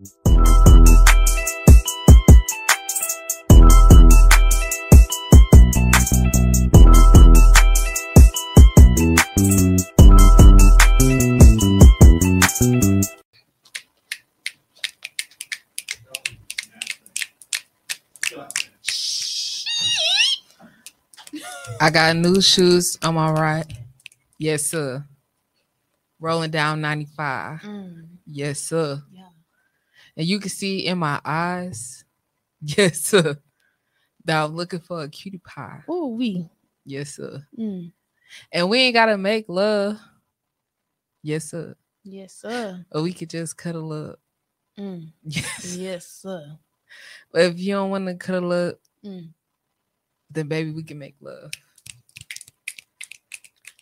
I got new shoes. I'm all right. Yes, sir. Rolling down 95. Mm, Yes, sir. And you can see in my eyes, yes, sir, that I'm looking for a cutie pie. Ooh, we. Yes, sir. Mm, And we ain't gotta make love. Yes, sir. yes, sir. Or we could just cuddle up. Mm, Yes. yes, sir. But if you don't want to cuddle up, Mm, then baby, we can make love.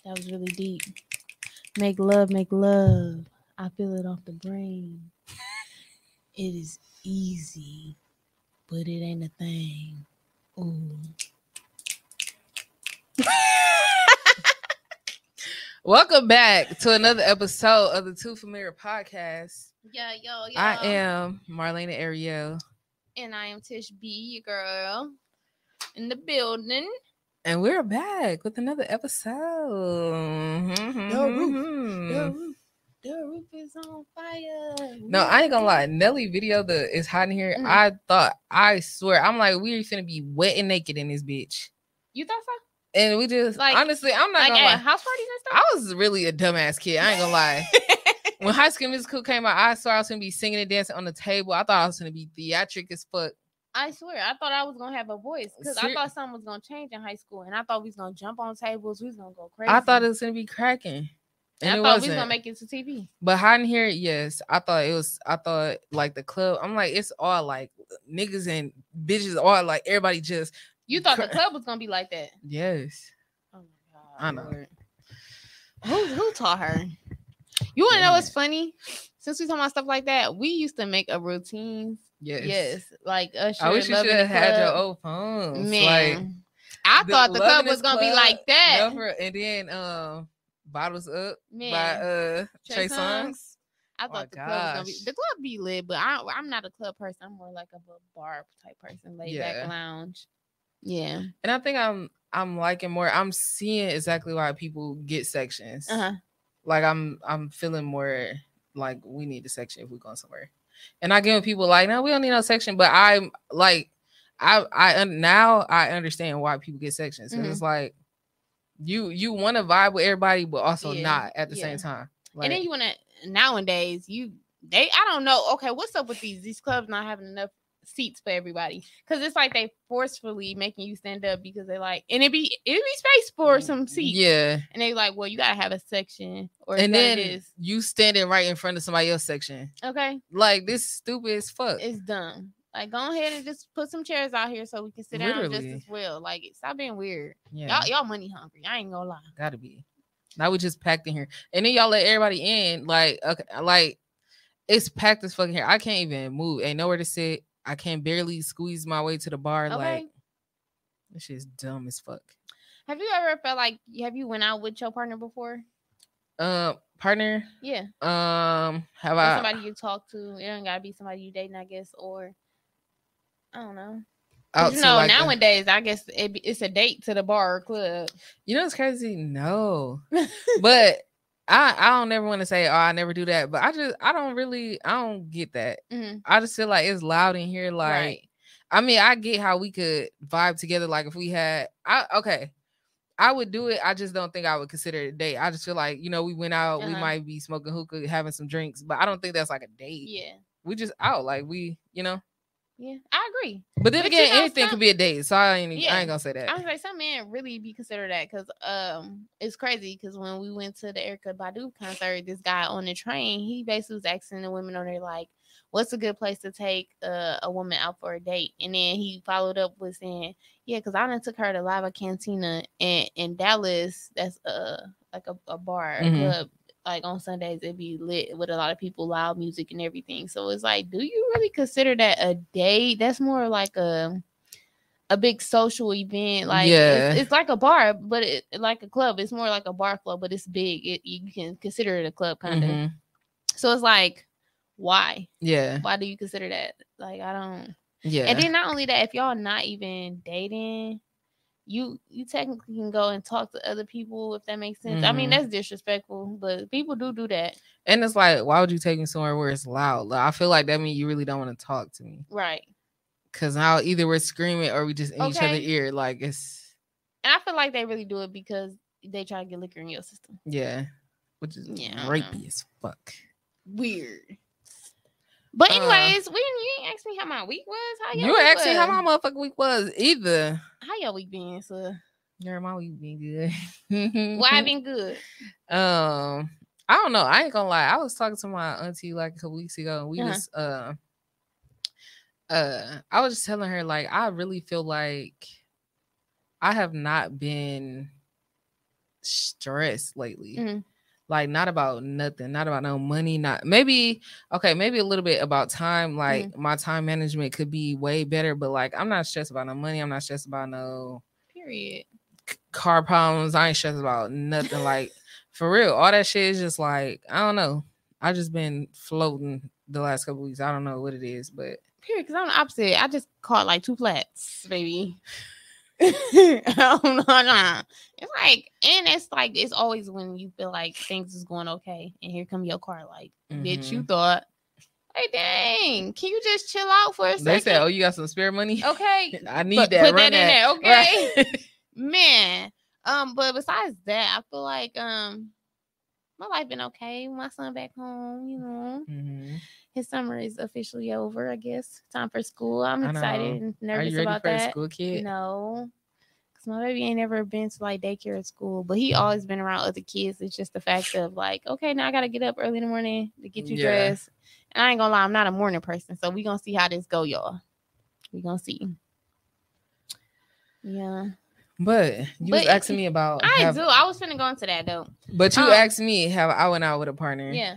that was really deep. Make love, make love. I feel it off the brain. It is easy, but it ain't a thing. Ooh. Welcome back to another episode of the Too Familiar Podcast. Yeah, yo, yo. I am Marlena Ariel, And I am Tish B, your girl, in the building. and we're back with another episode. The roof, mm-hmm. The roof is on fire. No, I ain't gonna lie. Nelly video the is hot in here. Mhm. I thought, I swear, I'm like, we finna be wet and naked in this bitch. You thought so? And we just Like- honestly, I'm not Like gonna lie. house parties and stuff? I was really a dumbass kid. I ain't gonna lie. when High School Musical came out, I saw I was gonna be singing and dancing on the table. I thought I was gonna be theatric as fuck. I swear, I thought I was gonna have a voice because I thought something was gonna change in high school, and I thought we was gonna jump on tables, we was gonna go crazy. I thought it was gonna be cracking. And I thought wasn't. we was gonna make it to TV. But hiding here, yes, I thought it was. I thought like the club. I'm like, it's all like niggas and bitches, all like everybody just You thought the club was gonna be like that. yes. Oh my god! I know. Lord. Who who taught her? You wanna know what's funny? Since we talking about stuff like that, we used to make a routine. Yes. Yes, like Usher. I wish you should have had your old phones. Man, Like, I thought the club was gonna be like that. Never, and then um, bottles up Man, by uh Trey Trey. Songz. I Oh thought the club was gonna be gosh. the club be lit, but I, I'm not a club person. I'm more like a bar type person, laid Yeah. back lounge. Yeah. And I think I'm I'm liking more. I'm seeing exactly why people get sections. Uh huh. Like I'm I'm feeling more like we need a section if we're going somewhere. And I get give people like, no, we don't need no section. But I'm like, I I now I understand why people get sections. Mhm. it's like you you want to vibe with everybody, but also Yeah, not at the yeah. same time. Like, and then you want to nowadays you they I don't know. Okay, what's up with these these clubs not having enough seats for everybody? Because it's like they forcefully making you stand up because they like and it be it be space for some seats. Mm, yeah. And they like, well, you gotta have a section or And then is. you standing right in front of somebody else section. Okay, Like this stupid as fuck. it's dumb. Like go ahead and just put some chairs out here so we can sit down just as well. Like stop being weird. yeah. Y'all y'all money hungry. I ain't gonna lie. Gotta be. Now we just packed in here, and then y'all let everybody in. Like, okay, like it's packed as fucking here. I can't even move. Ain't nowhere to sit. I can barely squeeze my way to the bar. Okay. Like, this shit's dumb as fuck. Have you ever felt like have you went out with your partner before? Um, partner. Yeah. Um, have Or I? somebody you talk to. It don't gotta be somebody you dating, I guess, or I don't know. 'Cause out You know, like, nowadays I guess it, be- it's a date to the bar or club. you know, it's crazy. No, but I I don't ever want to say, oh, I never do that. But I just I don't really I don't get that. Mhm. I just feel like it's loud in here. Like, Right. I mean, I get how we could vibe together. Like, if we had, I okay, I would do it. I just don't think I would consider it a date. I just feel like you know we went out, we Uh-huh. might be smoking hookah, having some drinks, but I don't think that's like a date. Yeah. We just out, like we, you know. Yeah. I agree. But then But you again, know, anything some- could be a date, so I ain't, I ain't gonna say that. I was like, some men really be considered that because um it's crazy because when we went to the Erykah Badu concert, this guy on the train, he basically was asking the women on there like, what's a good place to take uh, a woman out for a date? And then he followed up with saying, Yeah, because I done took her to Lava Cantina in, in Dallas. That's uh like a, a bar, a Mhm. club. Like on Sundays, it'd be lit with a lot of people, loud music and everything. So it's like, do you really consider that a date? That's more like a a big social event. Like Yeah. it's, it's like a bar, but it like a club. It's more like a bar club, but it's big. It you can consider it a club kind of. Mhm. So it's like, why? Yeah. Why do you consider that? Like I don't. Yeah. And then not only that, if y'all not even dating, you you technically can go and talk to other people if that makes sense. I mean Mhm. that's disrespectful, but people do do that. And it's like, why would you take me somewhere where it's loud? Like, I feel like that means you really don't want to talk to me. Right. Cause now either we're screaming or we just in each other Okay. ear. Like it's And I feel like they really do it because they try to get liquor in your system. yeah. Which is Yeah, rapey as fuck. Weird. But Uh, anyways, we you ain't asked me how my week was. How your You week asked me how my motherfucking week was either. how your week been, so Girl, my week been good. why been good? Um, I don't know. I ain't gonna lie. I was talking to my auntie like a couple weeks ago, and we Uh-huh. was uh uh I was just telling her like I really feel like I have not been stressed lately. Mhm. Like not about nothing, not about no money, not maybe okay, maybe a little bit about time. Like mm-hmm. my time management could be way better, but like I'm not stressed about no money. I'm not stressed about no Period. car problems. I ain't stressed about nothing. Like for real, all that shit is just like I don't know. I just been floating the last couple weeks. I don't know what it is, but Period. Because I'm the opposite. I just caught like two flats, baby. I don't know. It's like, and it's like it's always when you feel like things is going okay, and here come your car. Like, bitch, Mm-hmm. you thought, hey, dang, can you just chill out for a second? they said, "Oh, you got some spare money? okay, I need Put- that. put Run that in there, okay? Right. man. Um, but besides that, I feel like um, my life been okay. My son back home, you know, Mhm. His summer is officially over. I guess time for school. I'm excited and nervous about that. school kid? No, because my baby ain't never been to like daycare at school, but he always been around other kids. It's just the fact of like, okay, now I gotta get up early in the morning to get you Yeah. dressed. And I ain't gonna lie, I'm not a morning person, so we gonna see how this go, y'all. We gonna see. Yeah, But you was asking me about. I have- do. I was finna go into that though. But you Um, asked me have I went out with a partner. Yeah.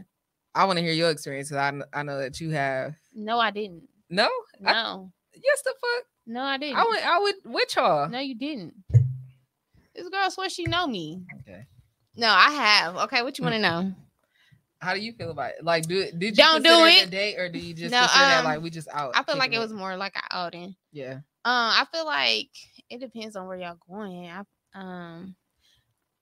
I want to hear your experience. 'cause I I know that you have. No, I didn't. No. I- No, yes, the fuck. no, I didn't. I went out with with y'all. No, you didn't. This girl swears she know me. Okay. No, I have. Okay, what you Mm. want to know? How do you feel about it? Like, do did you Don't do it. a date or do you just No, consider that um, like we just out? I feel like kicking it was more like an outing. Yeah. Um, I feel like it depends on where y'all going. I um,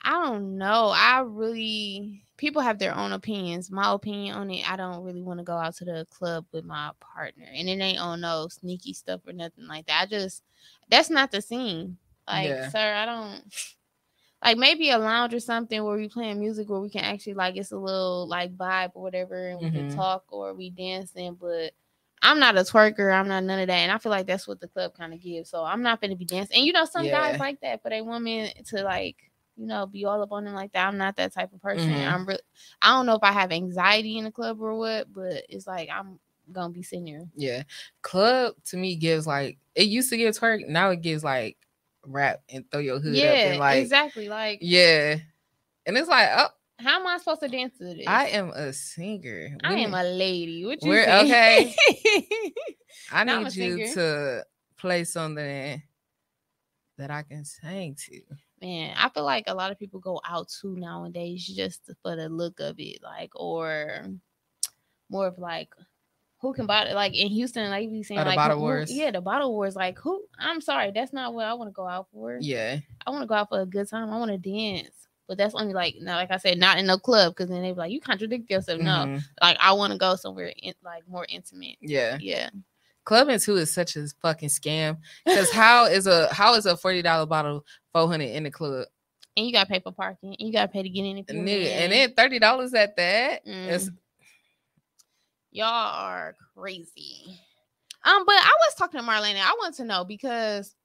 I don't know. I really people have their own opinions. My opinion on it, I don't really want to go out to the club with my partner, and it ain't on no sneaky stuff or nothing like that. I just that's not the scene. Like, Yeah. sir, I don't like maybe a lounge or something where we playing music where we can actually like it's a little like vibe or whatever, and we can Mhm. talk or we dancing, but. I'm not a twerker. I'm not none of that. And I feel like that's what the club kind of gives. So I'm not gonna be dancing. And you know, some Yeah. guys like that for a woman to like, you know, be all up on them like that. I'm not that type of person. Mhm. I'm really I don't know if I have anxiety in the club or what, but it's like I'm gonna be sitting there. Yeah. Club to me gives like it used to give twerk. Now it gives like rap and throw your hood up Yeah, and like exactly. Like yeah. And it's like, oh, how am I supposed to dance to this? I am a singer. I We am a lady. What you We're- say? I need you singer. to play something that I can sing to. Man, I feel like a lot of people go out too nowadays just for the look of it, like or more of like who can buy it? Like in Houston, like we saying Oh, like bottle who- wars. yeah, the bottle wars. Like who? I'm sorry, that's not what I want to go out for. Yeah. I want to go out for a good time. I want to dance. But that's only like now, like I said, not in no club because then they be like, you contradict yourself. No, Mhm. like I want to go somewhere in, like more intimate. Yeah. Yeah, Clubbing too is such a fucking scam. Because how is a how is a forty dollar bottle four hundred in the club? and you gotta pay for parking. And you gotta pay to get anything. Nigga, and then thirty dollars at that. Mm. y'all are crazy. Um, but I was talking to Marlene. I want to know because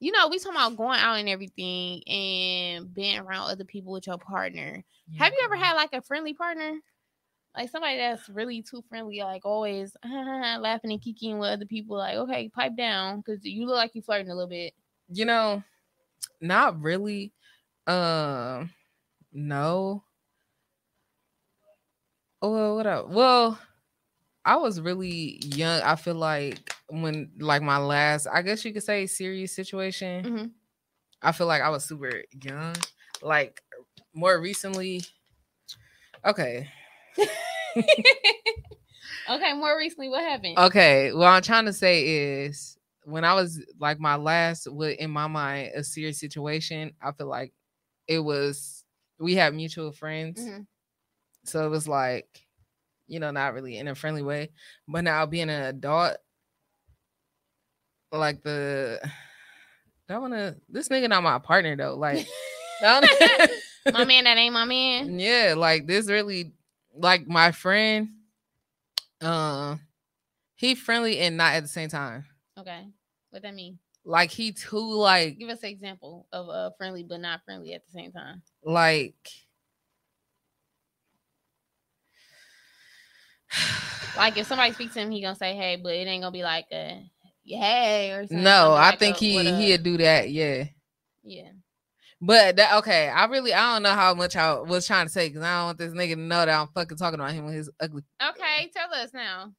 you know we talking about going out and everything and being around other people with your partner. Have you ever had like a friendly partner? Like somebody that's really too friendly, like always laughing and kicking with other people. Like, okay, pipe down because you look like you flirting a little bit. you know, not really. Um, no. Oh, well, what up? Well, I was really young. I feel like when, like, my last, I guess you could say, serious situation. Mhm. I feel like I was super young. Like, more recently, okay. Okay, more recently, what happened? Okay, what I'm trying to say is when I was like my last, what in my mind, a serious situation, I feel like it was we had mutual friends. Mhm. So it was like, you know, not really in a friendly way. But now being an adult, like the don't wanna this nigga not my partner though. Like my man, that ain't my man. yeah, like this really like my friend, uh he friendly and not at the same time. Okay, what that mean? Like he too like Give us an example of uh, friendly but not friendly at the same time. like Like if somebody speaks to him, he gonna say hey, but it ain't gonna be like a hey or something. No, gonna I think a, he he'd do that, yeah. yeah. But that okay, I really I don't know how much I was trying to say because I don't want this nigga to know that I'm fucking talking about him with his ugly. Okay, tell us now.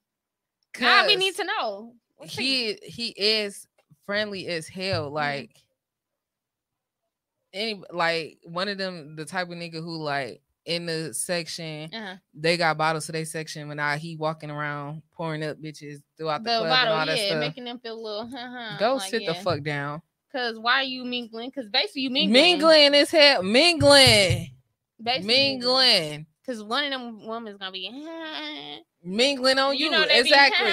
Now we need to know. What's he? He he is friendly as hell. Mm-hmm. Like any like one of them the type of nigga who like in the section Uh-huh. they got bottles to their section but now he walking around pouring up bitches throughout the, The club and all bottle, that yeah, stuff. making them feel a little. Uh-huh. Go like, sit the fuck down. Cause why are you mingling? Cause basically you mingling. Mingling is hell. Mingling. Basically Mingling. Cause one of them women's gonna be. Mingling on you. know they be, exactly.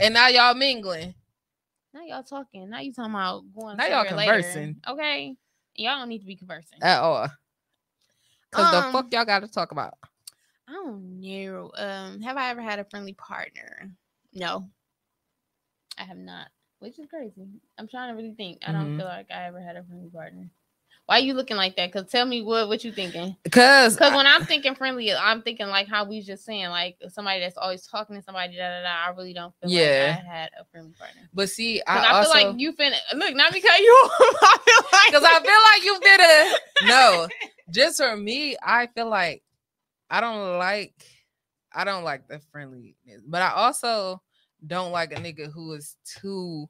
and now y'all mingling. Now y'all talking. Now you talking about going. Now y'all somewhere later, conversing. Okay. Y'all don't need to be conversing. at all. Cause the Um, fuck y'all got to talk about. I don't know. Um, have I ever had a friendly partner? No, I have not. Which is crazy. I'm trying to really think. I don't Mhm. feel like I ever had a friendly partner. Why are you looking like that? Cause tell me what what you thinking. Cause, Cause when I'm thinking friendly, I'm thinking like how we just saying, like somebody that's always talking to somebody. Da da da. I really don't feel Yeah. like I had a friendly partner. but see, I, I, also feel like you finna look. Not because you. I feel like because I feel like you better no. Just for me, I feel like I don't like I don't like the friendliness, but I also don't like a nigga who is too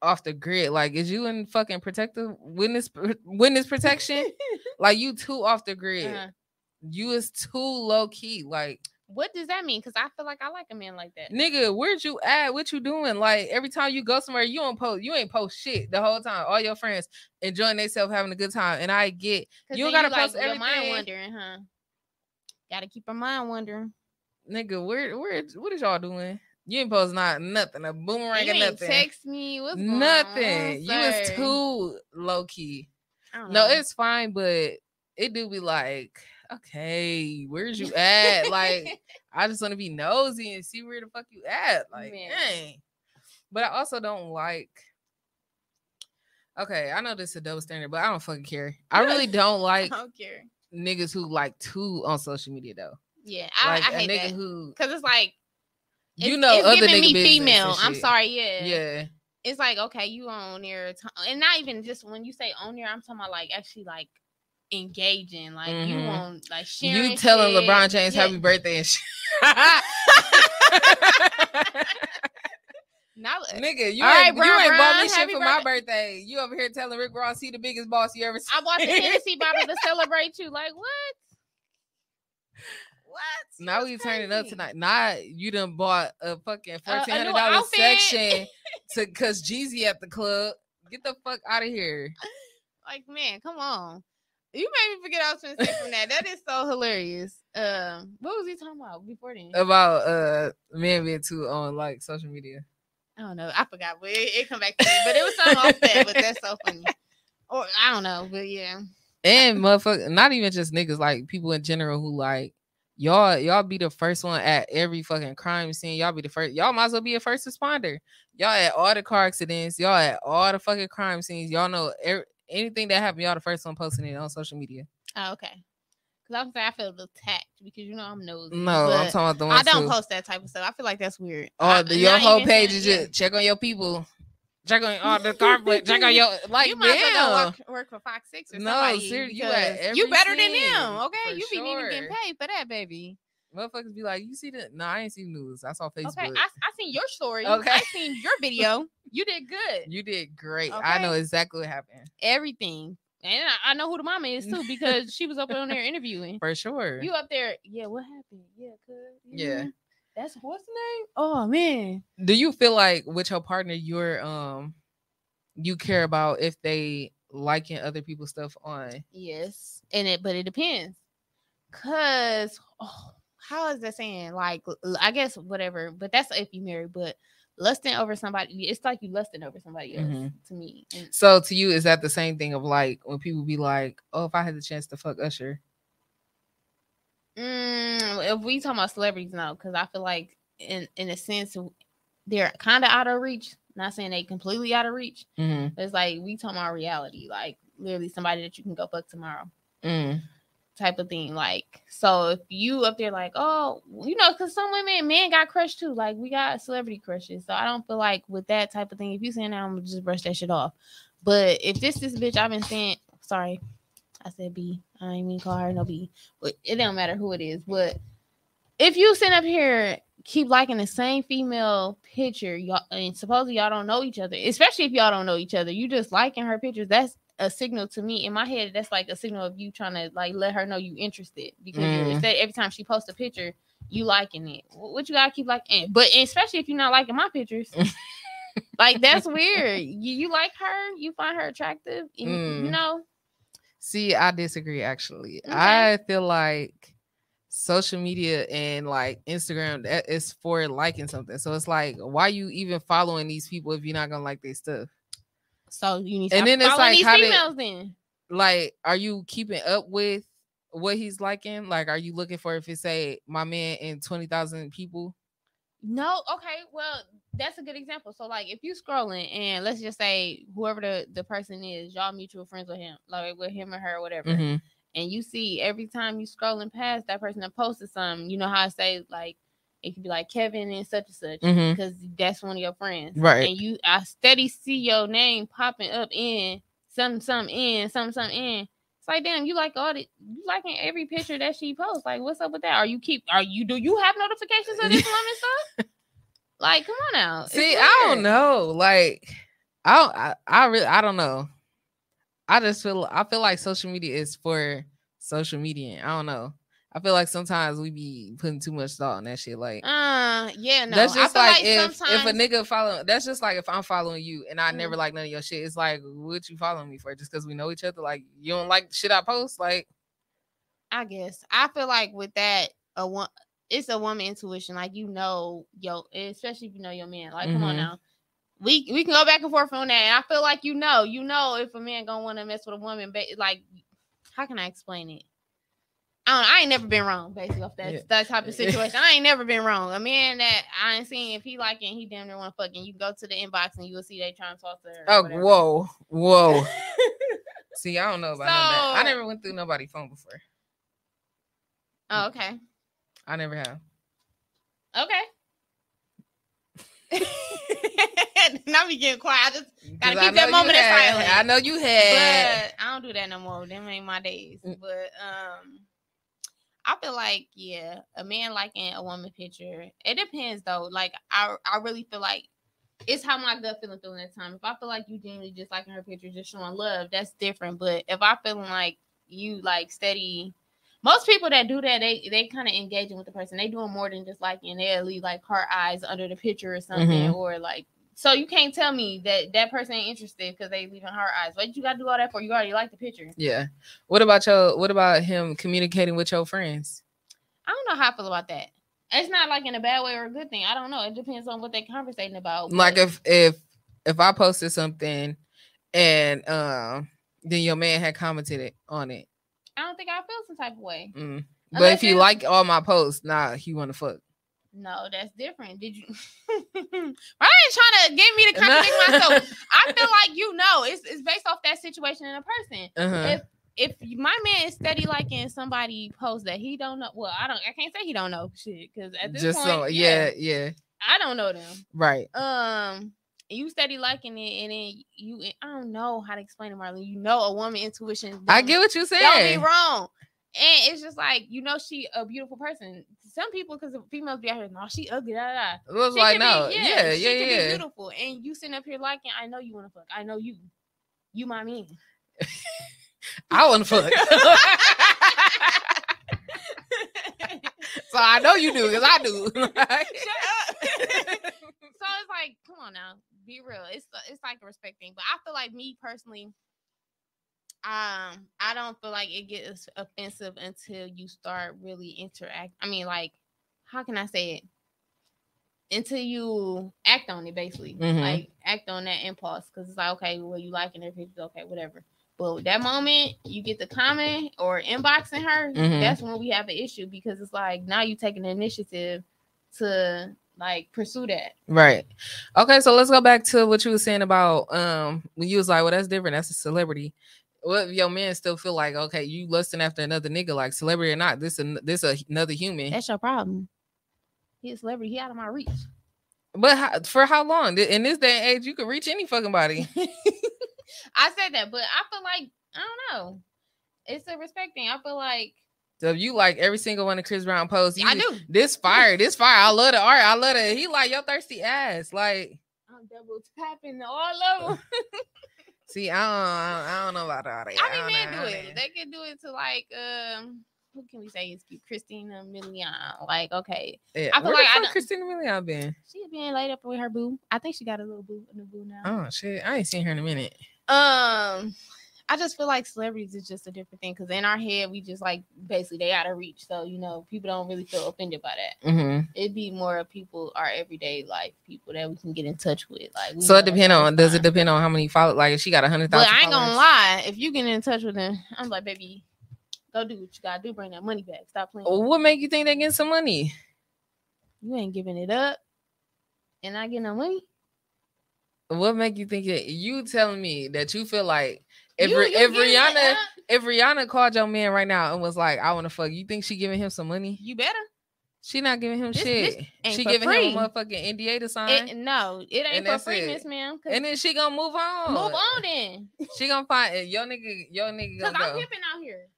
off the grid. Like, is you in fucking protective witness witness protection? like you too off the grid. Uh-huh. You is too low key. Like, What does that mean? Because I feel like I like a man like that. nigga, where'd you at? What you doing? Like every time you go somewhere, you don't post, you ain't post shit the whole time. All your friends enjoying themselves, having a good time. And I get you don't gotta post your mind wondering, huh? Gotta keep our mind wondering. nigga, where where what is y'all doing? You ain't post not nothing, a boomerang you or nothing. text me. What's nothing. you is sir? too low key. No, know. it's fine, but it do be like, okay, where's you at? like, I just want to be nosy and see where the fuck you at. Like, Man. dang. But I also don't like. Okay, I know this is a double standard, but I don't fucking care. I really don't like I don't care. niggas who like too on social media though. Yeah, I, Like I a hate nigga that who because it's like you it's- know it's other giving nigga me female. I'm sorry, yeah, Yeah, It's like okay, you on there, and not even just when you say on there. I'm talking about like actually like engaging, like you Mhm. want like sharing. you telling shit. LeBron James Yeah. happy birthday and shit. Not, Nigga, you All right, ain't, you ain't bought me shit for my birthday. birthday. You over here telling Rick Ross he the biggest boss you ever seen. I bought the Hennessy bottle to celebrate you. Like what? What? Now That's we turning up tonight. Not you done bought a fucking fourteen hundred dollars outfit. section to cause Jeezy at the club. Get the fuck out of here. Like man, come on. You made me forget I was to say from that. That is so hilarious. Um, what was he talking about before then? About uh men being too on like social media. I don't know. I forgot, but it, it come back to me. But it was something off that. But that's so funny. Or I don't know, but yeah. And motherfucker, not even just niggas, like people in general who like y'all, y'all be the first one at every fucking crime scene. Y'all be the first, y'all might as well be a first responder. Y'all at all the car accidents, y'all at all the fucking crime scenes. Y'all know er- anything that happened, y'all the first one posting it on social media. Oh, okay. Because I was saying I feel attacked because you know I'm nosy. No, I'm talking about the I don't who, post that type of stuff. I feel like that's weird. oh, I- the, your whole page is just check on your people. Check on all the conflict. check on your like you might as well work, work for Fox Six or No, somebody. ser- you because at every you better than them. Okay, you be needing to get paid for that, baby. Motherfuckers be like, you see the no, I ain't seen news. I saw Facebook. Okay, I, I seen your story. Okay. I seen your video. You did good. you did great. I know exactly what happened. Everything, and I, I know who the mama is too because she was up on there interviewing. For sure. You up there? Yeah. What happened? Yeah, cuz. Yeah. That's what's the name? Oh man. Do you feel like with your partner, you're um, you care about if they liking other people's stuff on? Yes, and it, but it depends. Cause oh, how is that saying? Like, I guess whatever. But that's if you marry. But lusting over somebody, it's like you lusting over somebody else Mhm. to me. So to you, is that the same thing of like when people be like, "Oh, if I had the chance to fuck Usher," Mm, if we talk about celebrities, no, because I feel like in in a sense they're kind of out of reach. Not saying they completely out of reach, mm but it's like we talking about reality, like literally somebody that you can go fuck tomorrow, mm type of thing. Like, so if you up there like, oh, you know, because some women, men got crushed too. Like we got celebrity crushes, so I don't feel like with that type of thing. If you saying that, I'm gonna just brush that shit off. But if this this bitch I've been saying, sorry, I said B. I ain't mean call her no B. But it don't matter who it is. But if you sit up here keep liking the same female picture, y'all and supposedly y'all don't know each other, especially if y'all don't know each other, you just liking her pictures. That's a signal to me in my head. That's like a signal of you trying to like let her know you interested because Mm. instead every time she posts a picture, you liking it. What you gotta keep liking, but especially if you're not liking my pictures. like that's weird. You, you like her, you find her attractive, and, you Mm. know. See, I disagree. Actually, Okay. I feel like social media and like Instagram that is for liking something. So it's like, why you even following these people if you're not gonna like their stuff? So you need to And then it's like, these how did- females then. like are you keeping up with what he's liking like are you looking for if it say my man and 20,000 people No, okay, well, that's a good example. So, like, if you scrolling and let's just say whoever the, the person is, y'all mutual friends with him, like with him or her or whatever, Mhm. and you see every time you scrolling past that person that posted something, you know how I say like it could be like Kevin and such and such because that's one of your friends, Right. And you, I steady see your name popping up in some some in some some in. Like damn, you like all the you liking every picture that she posts. Like, what's up with that? Are you keep? Are you do you have notifications of this woman stuff? Like, come on now. It's see i don't know like I, don't, I i really i don't know i just feel i feel like social media is for social media i don't know i feel like sometimes we be putting too much thought on that shit like Uh, yeah, no. that's I just feel like, if if a nigga follow that's just like if i'm following you and i Mm. never like none of your shit it's like what you following me for just because we know each other like you don't like shit i post like I guess I feel like with that, a one, it's a woman intuition. Like you know, yo, especially if you know your man. Like, come on Mhm. now, we we can go back and forth on that. And I feel like you know, you know, if a man gonna want to mess with a woman, but like, how can I explain it? I don't. I ain't never been wrong, basically off that Yeah. that type of situation. I ain't never been wrong. A man that I ain't seen if he like it, he damn near want to fuck. You go to the inbox and you will see they trying to talk to her. oh whatever. whoa whoa see i don't know about of that. i never went through nobody's phone before oh, okay. i never have Okay. Not me getting quiet. I just, Gotta keep that moment of silence. i know you had but I don't do that no more. Them ain't my days. Mm. But um, I feel like yeah, a man liking a woman picture. It depends though. Like I, I really feel like it's how my gut feeling feeling that time. If I feel like you genuinely just liking her picture, just showing love, that's different. But if I feeling like you like steady. Most people that do that, they they kind of engaging with the person. They doing more than just liking. They'll leave like heart eyes under the picture or something, Mhm. or like so you can't tell me that that person ain't interested because they leaving heart eyes. What you got to do all that for? You already like the picture. yeah what about your what about him communicating with your friends I don't know how I feel about that. It's not like in a bad way or a good thing. I don't know. It depends on what they're conversating about. like if if if i posted something and um then your man had commented it on it I don't think I feel some type of way. Mm. But if you like all my posts, nah, he want to fuck. No, that's different. Did you? Are you trying to get me to contradict myself? I feel like you know it's it's based off that situation and a person. Uh-huh. If if my man is steady liking somebody post that he don't know, well, I don't. I can't say he don't know shit because at this Just point, so yeah, yeah, I don't know them. right. um you steady liking it and then you I don't know how to explain it, Marlon. You know a woman intuition. I get what you're don't be wrong. And it's just like you know she a beautiful person. Some people because females be out here, no, she ugly, da, da. It was She like could be- no, yeah, she yeah, be yeah. beautiful. And you sitting up here liking, I know you want to fuck. I know you. You my man. I want to fuck. so I know you do because I do. Shut up. so it's like, come on now, be real. It's it's like a respect thing. But I feel like me personally, um, I don't feel like it gets offensive until you start really interact. I mean, like, how can I say it? Until you act on it, basically, Mhm. like act on that impulse, because it's like, okay, well, you liking her, it's okay, whatever. But that moment you get the comment or inboxing her, Mhm. that's when we have an issue because it's like now you taking the initiative to like pursue that. Right. Okay, so let's go back to what you were saying about um when you was like, well, that's different. That's a celebrity. What if your man still feel like, okay, you lusting after another nigga, like celebrity or not? This an, this a, another human. That's your problem. He a celebrity. He out of my reach. But how, for how long? In this day and age, you can reach any fucking body. I said that, but I feel like I don't know. It's a respect thing. I feel like So you like every single one of Chris Brown posts. You, I do. This fire, this fire. I love the art. I love it. He like your thirsty ass. Like, I'm double tapping all of them. see, I don't, I don't know about all that. I mean, don't men do it. don't- They can do it to like um. Who can we say is cute? Christina Milian. Like, okay, Yeah. I feel Where like the I fuck Christina Milian been? she being laid up with her boo. I think she got a little boo, a new boo now. Oh shit, I ain't seen her in a minute. Um, I just feel like celebrities is just a different thing because in our head we just like basically they out of reach, so you know people don't really feel offended by that. Mm-hmm. It'd be more of people our everyday life people that we can get in touch with. Like, So it depend on. Does it depend on how many follow? Like if she got a hundred But. I ain't gonna lie, if you get in touch with them, I'm like, baby, go do what you gotta do. Bring that money back. Stop playing. What make you think they getting some money? You ain't giving it up, and I get no money. What make you think it? You telling me that you feel like if You- you if Rihanna uh. if Rihanna called your man right now and was like, "I want to fuck," you think she giving him some money? you better. She not giving him This- shit. this she giving free. him a motherfucking NDA to sign, It, no, it ain't And for free. Miss Ma'am. 'cause- and then she gonna move on. Move on then, She gonna find it. Your nigga, your nigga because gonna I'm go. pimping out here.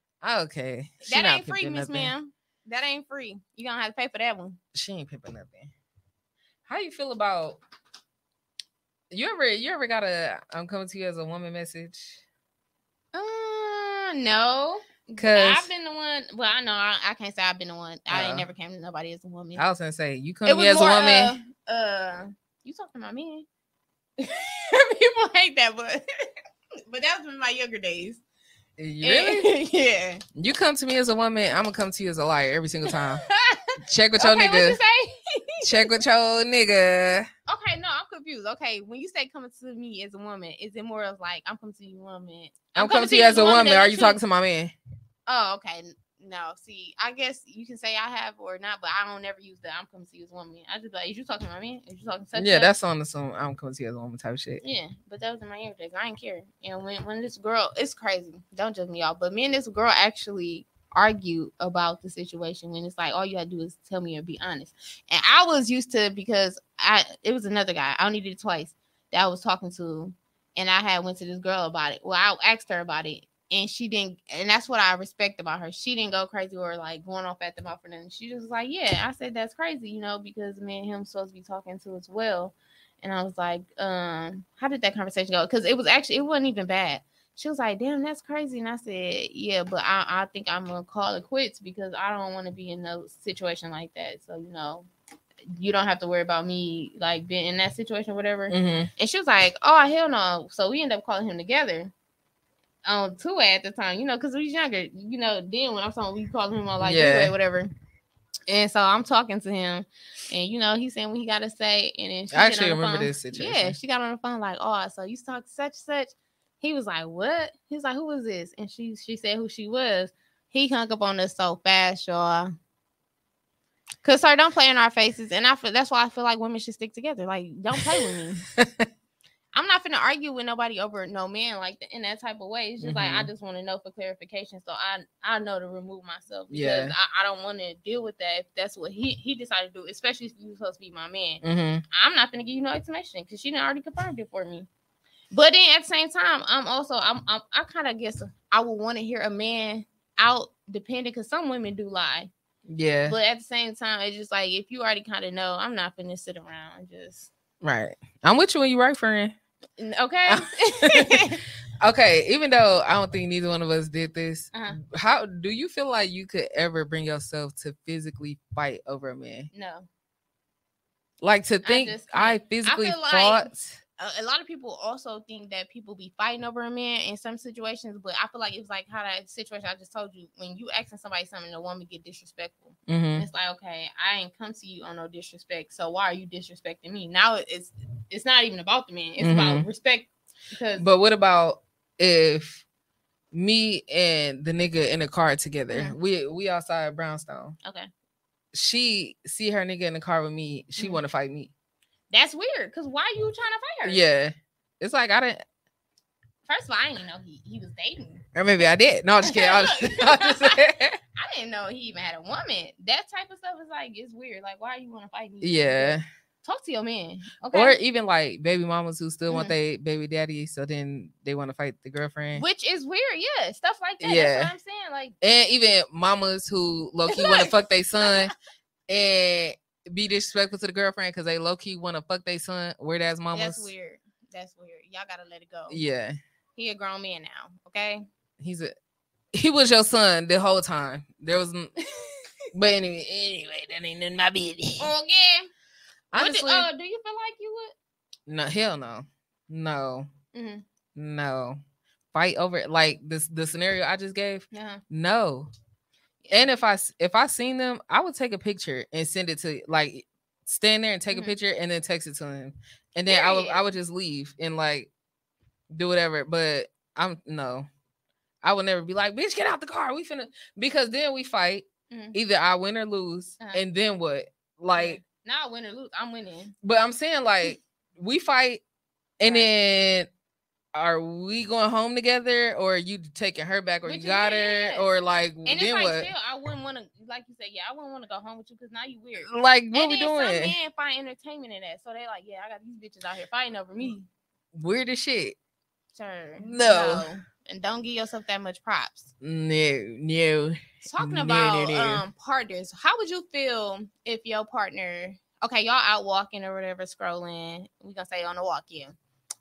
Okay, she that ain't free, Miss. Ma'am. That ain't free. You gonna have to pay for that one. She ain't pimping nothing. How you feel about? You ever you ever got a I'm coming to you as a woman message? Uh, no. Cause I've been the one. Well, I know I, I can't say I've been the one. I ain't never came to nobody as a woman. I was gonna say you come it to me was as a woman. Uh, uh, you talking about me? People hate that, but but that was in my younger days. really? yeah. You come to me as a woman, I'm gonna come to you as a liar every single time. Check with your okay, you nigga. say? Check with your nigga. Okay, no, I'm confused. Okay, when you say coming to me as a woman, is it more of like I'm coming to you, woman? I'm coming to you as a woman. that Are you talking to my man? Oh, okay. No, see, I guess you can say I have or not, but I don't never use that. I'm coming to you as a woman. I just be like, is you talking to me? Is you talking such? Yeah, such?" that's on the song. I'm coming to you as a woman type shit. Yeah, but that was in my ear days. I didn't care. And when when this girl, it's crazy. Don't judge me, y'all. But me and this girl actually argue about the situation when it's like all you gotta do is tell me or be honest. And I was used to because I it was another guy. I only did it twice that I was talking to, and I had went to this girl about it. Well, I asked her about it. And she didn't, and that's what I respect about her. She didn't go crazy or like going off at the mouth or nothing. She just was like, Yeah, I said that's crazy, you know, because me and him supposed to be talking to as well. And I was like, um, how did that conversation go? Because it was actually it wasn't even bad. She was like, damn, that's crazy. And I said, Yeah, but I, I think I'm gonna call it quits because I don't want to be in a situation like that. So, you know, you don't have to worry about me like being in that situation or whatever. Mm-hmm. And she was like, Oh hell no. So we end up calling him together on two at the time, you know, because we was younger. You know, then when I'm talking, we called him on like Yeah. whatever. And so I'm talking to him, and you know, he's saying what he gotta say, and then she I actually remember phone. this situation. Yeah, she got on the phone like, "Oh, so you talk such such." He was like, "What?" He's like, "Who is this?" And she she said who she was. He hung up on us so fast, y'all. Cause sir, don't play in our faces, and I feel that's why I feel like women should stick together. Like, don't play with me. I'm not gonna argue with nobody over no man like that in that type of way. It's just like I Mhm. just want to know for clarification, so I I know to remove myself because Yeah. I, I don't want to deal with that if that's what he he decided to do. Especially if you're supposed to be my man, mm-hmm. I'm not gonna give you no explanation because she already confirmed it for me. But then at the same time, I'm also I'm, I'm I kind of guess I would want to hear a man out depending because some women do lie. Yeah. But at the same time, it's just like if you already kind of know, I'm not gonna sit around and just right. I'm with you when you right, friend. Okay. okay, even though I don't think neither one of us did this, Uh-huh. how do you feel like you could ever bring yourself to physically fight over a man? no. Like to think I. I physically like- fought. a, a lot of people also think that people be fighting over a man in some situations, but I feel like it's like how that situation I just told you when you asking somebody something, the woman get disrespectful. Mhm. It's like, okay, I ain't come to you on no disrespect, so why are you disrespecting me? Now it's it's not even about the man; it's about respect. Because But what about if me and the nigga in the car together? Mhm. We we outside Brownstone. okay, She see her nigga in the car with me. She Mhm. want to fight me. that's weird. Because why you trying to fight her? Yeah, it's like I didn't. First of all, I didn't know he he was dating. Or maybe I did. No, I'm just kidding. I was, I was. I didn't know he even had a woman. That type of stuff is like it's weird. Like, why you want to fight me? Yeah. Talk to your man. Okay, Or even like baby mamas who still want Mhm. their baby daddy, so then they want to fight the girlfriend. which is weird. Yeah, stuff like that. Yeah. That's what I'm saying. Like, and even mamas who low key want to fuck their son and be disrespectful to the girlfriend because they low key want to fuck their son. Weird ass mamas. that's weird. That's weird. Y'all gotta let it go. Yeah, He a grown man now. Okay. he's a he was your son the whole time. There was, but anyway, anyway, that ain't of my business. Okay. What do, Honestly, uh, do you feel like you would? no, hell no, no, Mhm. no. Fight over it like this. The scenario I just gave. Uh-huh. No. And if I if I seen them, I would take a picture and send it to like stand there and take Mhm. a picture and then text it to him. And then I would I would just leave and like do whatever. But I'm no. I would never be like, bitch, get out the car. We finna because then we fight. Mhm. Either I win or lose. Uh-huh. And then what? Like, Now win or lose, I'm winning. but I'm saying like we fight and Right. then are we going home together or are you taking her back or Which you got her or like And then like what? still, I wouldn't want to, like you said, yeah, I wouldn't want to go home with you because now you weird. Like what and we then some doing? men find entertainment in that, so they like, yeah, I got these bitches out here fighting over me. Weird as shit. Sure. No. And don't give yourself that much props. No, no. Talking No, about no, no. um partners, how would you feel if your partner, okay, y'all out walking or whatever, scrolling, we gonna say on the walk, in,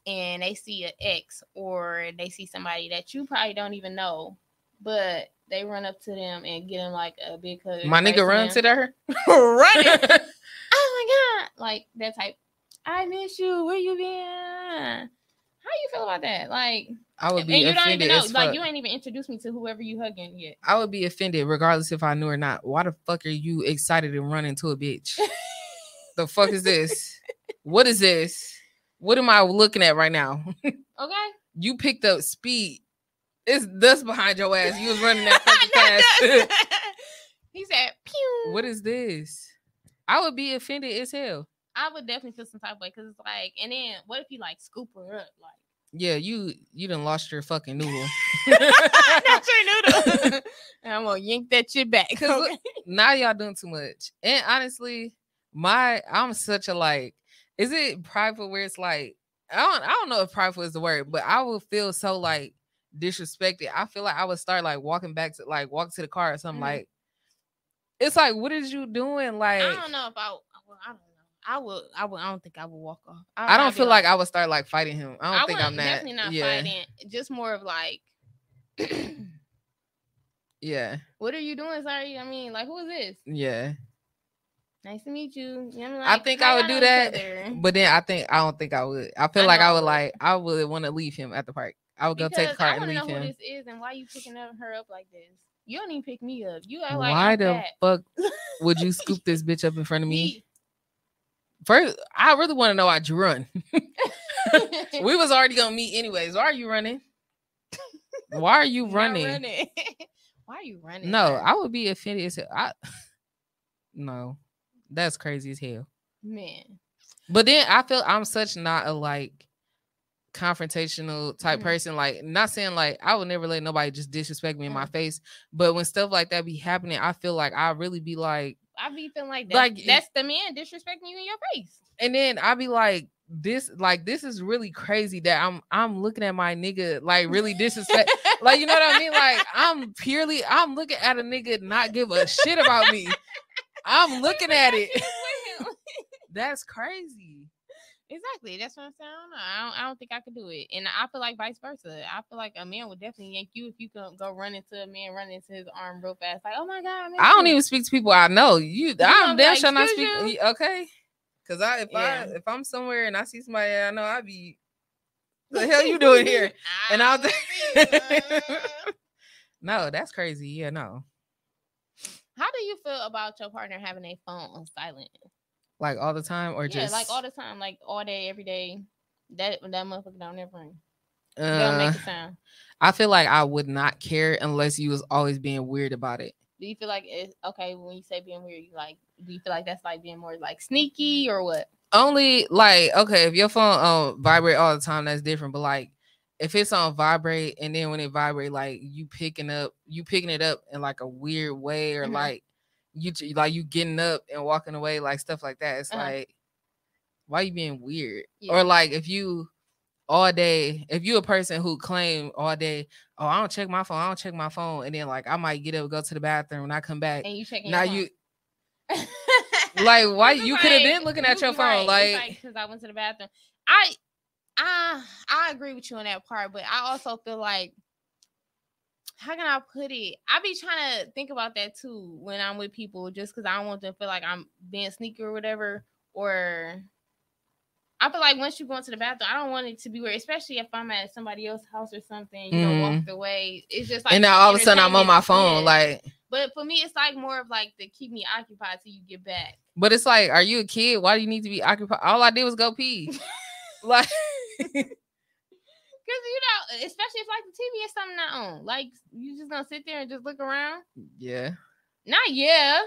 and they see an ex or they see somebody that you probably don't even know, but they run up to them and get them like a big hug. My nigga run to her. running. oh my god, like that type. I miss you. Where you been? How you feel about that? Like, I would and be you don't offended even know, like, you ain't even introduced me to whoever you hugging yet. I would be offended regardless if I knew or not. Why the fuck are you excited and running to a bitch? the fuck is this? What is this? What am I looking at right now? Okay. you picked up speed. It's dust behind your ass. You was running that fucking fast. he said, "Pew." what is this? I would be offended as hell. I would definitely feel some type of way because it's like, and then what if you like scoop her up, like Yeah, you you done lost your fucking noodle. not your noodle, and I'm gonna yank that shit back. 'Cause look- now y'all doing too much. And honestly, my I'm such a like, is it prideful where it's like I don't I don't know if prideful is the word, but I would feel so like disrespected. I feel like I would start like walking back to like walk to the car or something Mhm. like it's like what is you doing? Like I don't know if I, well, I don't know. I would, I would, I don't think I would walk off. I don't feel like I would start like fighting him. I don't think I'm that. definitely not yeah, fighting. Just more of like, yeah, what are you doing? Sorry, I mean, like, who is this? yeah. Nice to meet you. You know, I think I would do that? But then I think I don't think I would. I feel I like I I would like I would want to leave him at the park. I would go take the Because car I and leave know him. who this is and why you picking up her up like this. You don't even pick me up. You are like, Why the fat. fuck would you scoop this bitch up in front of me? First, I really want to know why'd you run. we was already gonna meet anyways. Why are you running? Why are you Not running? Why are you running? No? I would be offended. as hell. I no, that's crazy as hell. man. But then I feel I'm such not a like confrontational type Mhm. person. Like, not saying like I would never let nobody just disrespect me in my Mhm. face, but when stuff like that be happening, I feel like I really be like, I be feeling like that. Like, it- that's the man disrespecting you in your face. and then I be like, this like this is really crazy that I'm I'm looking at my nigga like really disrespect. like you know what I mean? Like I'm purely I'm looking at a nigga not give a shit about me. I'm looking at it. That's crazy. Exactly. That's what I'm saying. I don't, know. I don't, I don't think I could do it. And I feel like vice versa. I feel like a man would definitely yank you if you could go run into a man, run into his arm real fast. Like, oh my God. I don't even speak to people I know. You, I'm damn like, sure not "Excuse speak. Okay. Cause I if I if I'm somewhere and I see somebody I know, I'd be the hell you doing here? And I'll uh. No, that's crazy. Yeah, no. How do you feel about your partner having a phone on silent? Like all the time or yeah, just like all the time, like all day, every day. That that motherfucker don't never ring. Uh, make a sound. I feel like I would not care unless you was always being weird about it. Do you feel like it's okay when you say being weird? You like? Do you feel like that's like being more like sneaky or what? Only like okay, if your phone um vibrate all the time, that's different. But like if it's on vibrate and then when it vibrate, like you picking up, you picking it up in like a weird way, or Mhm. like you like you getting up and walking away, like stuff like that. It's Uh-huh. like why you being weird? Yeah. Or like if you all day, if you a person who claim all day, oh I don't check my phone, I don't check my phone, and then like I might get up, go to the bathroom, and I come back. And you checking Now you like why you could have like- been looking at your phone, right. Like because I went to the bathroom. I, I, I agree with you on that part, but I also feel like, how can I put it? I be trying to think about that too when I'm with people, just because I don't want them to feel like I'm being sneaky or whatever. Or I feel like once you go into the bathroom, I don't want it to be weird, especially if I'm at somebody else's house or something. You know, walked mm. away. It's just like and now all of a sudden I'm on my phone, like. But for me, it's like more of like to keep me occupied till you get back. But it's like, are you a kid? Why do you need to be occupied? All I did was go pee. like, Cause you know, especially if like the TV is something not on, like you just gonna sit there and just look around. yeah, Not yeah.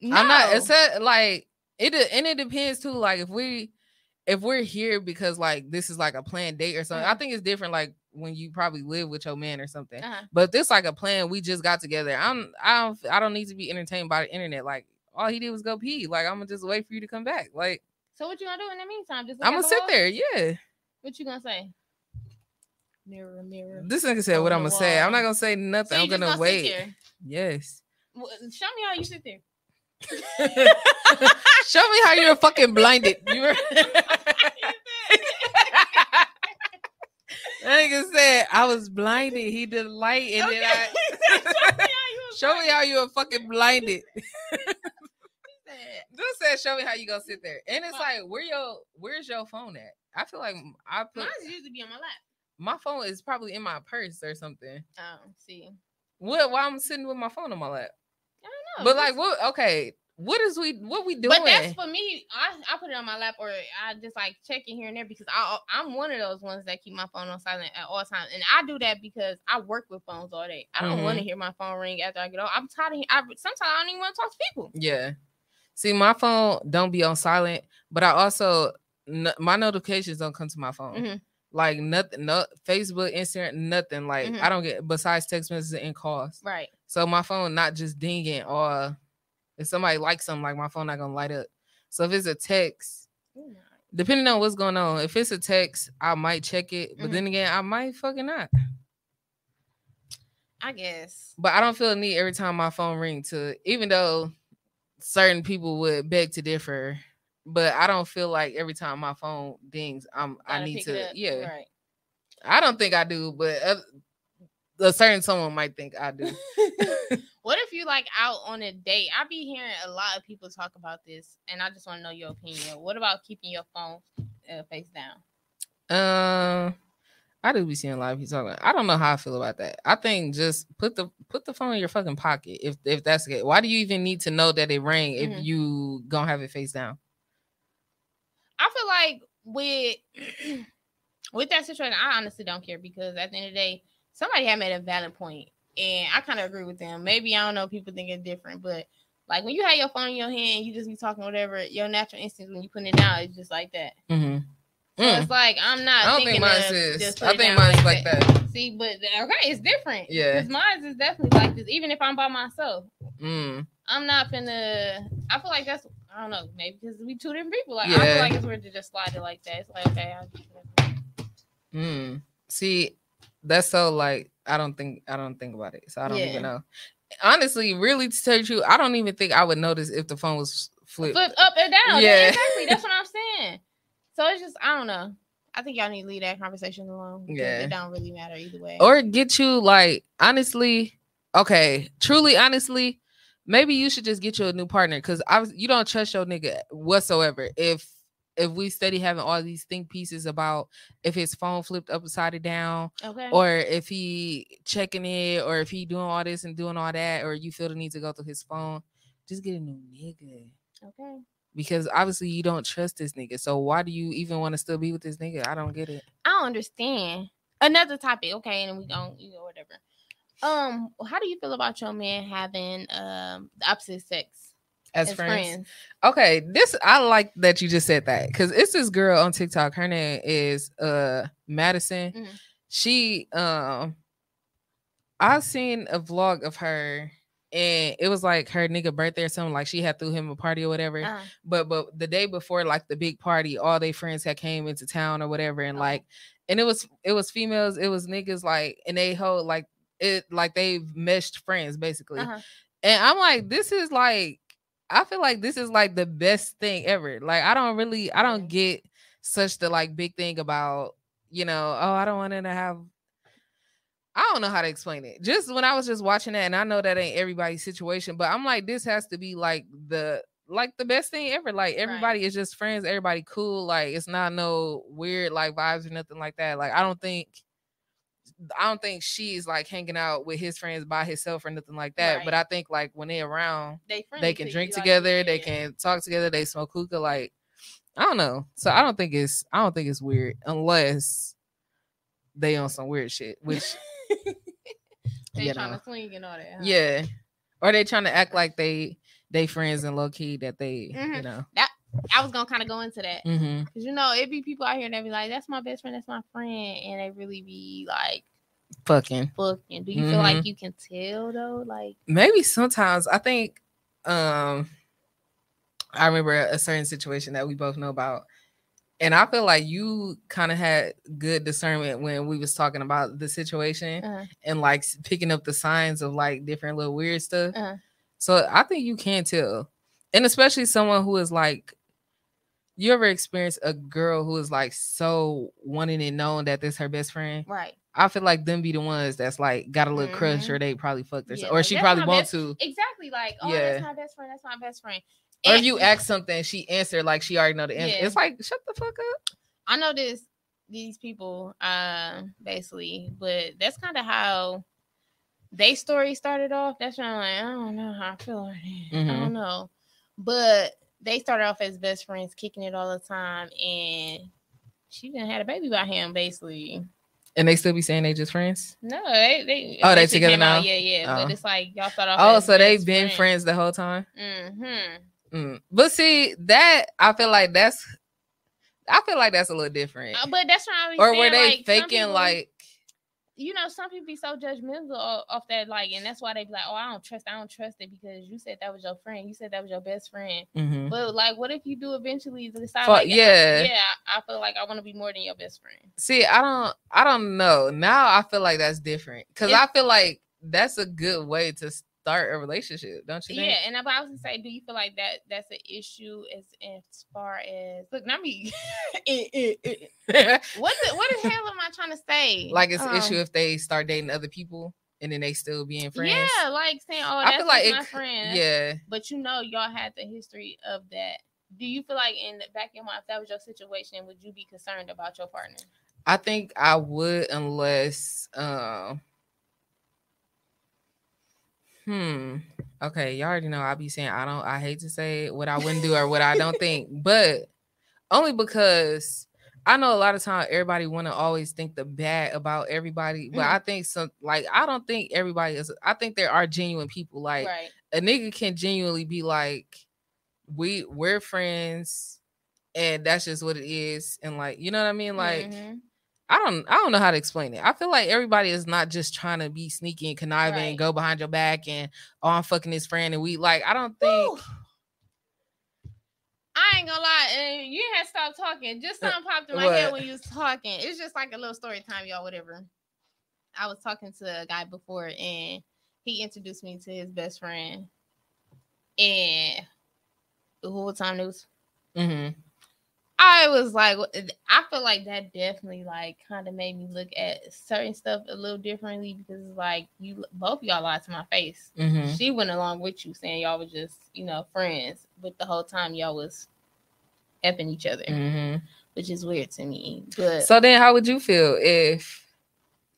No. I'm not. It's a, like it, and it depends too. Like if we, if we're here because like this is like a planned date or something, I Mhm. think it's different. Like when you probably live with your man or something. Uh-huh. But this like a plan, we just got together. I'm, I don't, I don't need to be entertained by the internet. Like all he did was go pee. Like I'm gonna just wait for you to come back. Like So what you gonna do in the meantime? Just I'm gonna sit there. Yeah. What you gonna say? Mirror, mirror. This nigga said what I'm gonna say. I'm not gonna say nothing. you I'm just gonna wait. Yes. Well, Show me how you sit there. Show me how you're fucking blinded. You were- that nigga said I was blinded. He did light and then I show me how you were fucking blinded. Just said show me how you gonna sit there. And it's like where your where's your phone at? I feel like I put Mine's usually be on my lap. My phone is probably in my purse or something. Oh, see. What why I'm sitting with my phone on my lap? I don't know. But like what okay, what is we what we doing? But that's for me. I, I put it on my lap or I just like check it here and there because I I'm one of those ones that keep my phone on silent at all times, and I do that because I work with phones all day. I don't want to hear my phone ring after I get off. I'm tired of. I, sometimes I don't even want to talk to people. Yeah. See, my phone don't be on silent, but I also my notifications don't come to my phone. Mhm. Like nothing, no Facebook, Instagram, nothing. Like Mhm. I don't get besides text messages and calls. Right. So my phone not just dinging or if somebody likes something, like my phone not gonna light up. So if it's a text, depending on what's going on, if it's a text, I might check it. But Mhm. then again, I might fucking not. I guess. But I don't feel a need every time my phone ring to even though certain people would beg to differ, but I don't feel like every time my phone dings, I'm I Gotta need to yeah. Right. I don't think I do, but uh, a certain someone might think I do. what if you like out on a date? I be hearing a lot of people talk about this, and I just want to know your opinion. What about keeping your phone uh, face down? Um, I do be seeing a lot of people talking. I don't know how I feel about that. I think just put the put the phone in your fucking pocket. If if that's the case, why do you even need to know that it rang if Mhm. you gonna have it face down? Feel like with with that situation, I honestly don't care because at the end of the day, somebody had made a valid point, and I kind of agree with them. Maybe I don't know, people think it's different, but like when you have your phone in your hand, you just be talking whatever. Your natural instinct when you put it down is just like that. Mm-hmm. So it's like I'm not. I don't thinking think mine's of is. I think mine's like that. See, but okay, it's different. Yeah. because mine is definitely like this. Even if I'm by myself, Mm. I'm not finna. I feel like that's. I don't know. Maybe because we two different people. Like yeah. I feel like it's weird to just slide it like that. It's like okay, I'll just Mm. See, that's so like I don't think I don't think about it, so I don't Yeah. even know. Honestly, really to tell you, I don't even think I would notice if the phone was flipped. flip up and down. Yeah. exactly. That's what I'm saying. So it's just I don't know. I think y'all need to leave that conversation alone. Yeah. It don't really matter either way. or get you like honestly okay truly honestly maybe you should just get you a new partner because i was you don't trust your nigga whatsoever if if we study having all these think pieces about if his phone flipped upside down okay. or if he checking it or if he doing all this and doing all that or you feel the need to go through his phone just get a new nigga okay. because obviously you don't trust this nigga so why do you even want to still be with this nigga i don't get it I don't understand. Another topic, okay, and we mm-hmm. don't, you know, whatever. Um, how do you feel about your man having um the opposite sex as, as friends. friends? Okay, this I like that you just said that because it's this girl on TikTok. Her name is uh Madison. Mhm. She um I seen a vlog of her and it was like her nigga birthday or something. Like she had threw him a party or whatever. Uh, But but the day before like the big party, all their friends had came into town or whatever, and Oh. like and it was it was females, it was niggas like and they hold like it like they've meshed friends basically. uh-huh. And I'm like, this is like, I feel like this is like the best thing ever. Like, I don't really, I don't get such the like big thing about, you know, oh, I don't want to have. I don't know how to explain it. Just when I was just watching that, and I know that ain't everybody's situation, but I'm like, this has to be like the like the best thing ever. Like everybody is just friends, everybody cool. Like it's not no weird like vibes or nothing like that. Like I don't think I don't think she's like hanging out with his friends by himself or nothing like that. But I think like when they're around, They they can drink you, like, together, they yeah. can talk together, they smoke hookah. Like I don't know. So I don't think it's I don't think it's weird unless they on some weird shit, which They you trying know. to swing and all that. huh? yeah, or they trying to act like they they friends and low key that they you Mhm. know. I was gonna kind of go into that Mm-hmm. because you know it be people out here that be like, "That's my best friend, that's my friend," and they really be like, Fucking "Fucking." Do you feel like you can tell though? Like, maybe sometimes I think um I remember a certain situation that we both know about. And I feel like you kind of had good discernment when we was talking about the situation uh, and like picking up the signs of like different little weird stuff. Uh-huh. So I think you can tell. And especially someone who is like you ever experienced a girl who is like so wanting and known that this her best friend? right? I feel like them be the ones that's like got a little crush Mhm. or they probably fucked her Yeah, or like, she probably my want to. Exactly. Like, oh, Yeah. that's my best friend. That's my best friend. Or if you ask something, she answered like she already know the answer. Yeah. It's like shut the fuck up. I know this these people um basically, but that's kind of how they story started off. That's why I'm like, I don't know how I feel like that. I don't know. But they started off as best friends, kicking it all the time, and she didn't had a baby by him basically. And they still be saying they just friends. No, they they Oh, they together came out, now? Yeah, yeah. Oh. But it's like y'all start off. Oh, so they've been friends the whole time. Mm-hmm. Mm. But see that I feel like that's I feel like that's a little different. Uh, but that's what I was or saying, were they like, faking people- like you know, some people be so judgmental off that, like, and that's why they be like, "Oh, I don't trust, I don't trust it because you said that was your friend, you said that was your best friend." mhm. But like, what if you do eventually decide, like, I- yeah. yeah, I feel like I want to be more than your best friend. see, I don't I don't know. Now I feel like that's different. Cause I feel like that's a good way to start a relationship, don't you think? Yeah, and I was gonna say, do you feel like that that's an issue as as far as look, not me. What the, what the hell am I trying to say? like it's Um, an issue if they start dating other people and then they still being friends. Yeah, like saying, "Oh, I feel like it my c- friend." Yeah. but you know y'all had the history of that. Do you feel like in the back of your mind, if that was your situation, would you be concerned about your partner? I think I would unless um hmm okay you already know I'll be saying I don't I hate to say what I wouldn't do or what I don't think but only because I know a lot of time everybody want to always think the bad about everybody but Mhm. I think some like I don't think everybody is I think there are genuine people like right. a nigga can genuinely be like, we we're friends, and that's just what it is, and like you know what I mean. Like Mhm. I don't I don't know how to explain it. I feel like everybody is not just trying to be sneaky and conniving Right. and go behind your back and oh I'm fucking his friend and we like I don't think Woo. I ain't gonna lie, and you had to stop talking. Just Uh, something popped in my head when you was talking. It's just like a little story time, y'all. Whatever. I was talking to a guy before, and he introduced me to his best friend. And the whole time it was Mhm. I was like, I feel like that definitely like kind of made me look at certain stuff a little differently because it's like you both y'all lied to my face. Mhm. She went along with you saying y'all were just you know friends, but the whole time y'all was effing each other, Mhm. which is weird to me. But So then, how would you feel if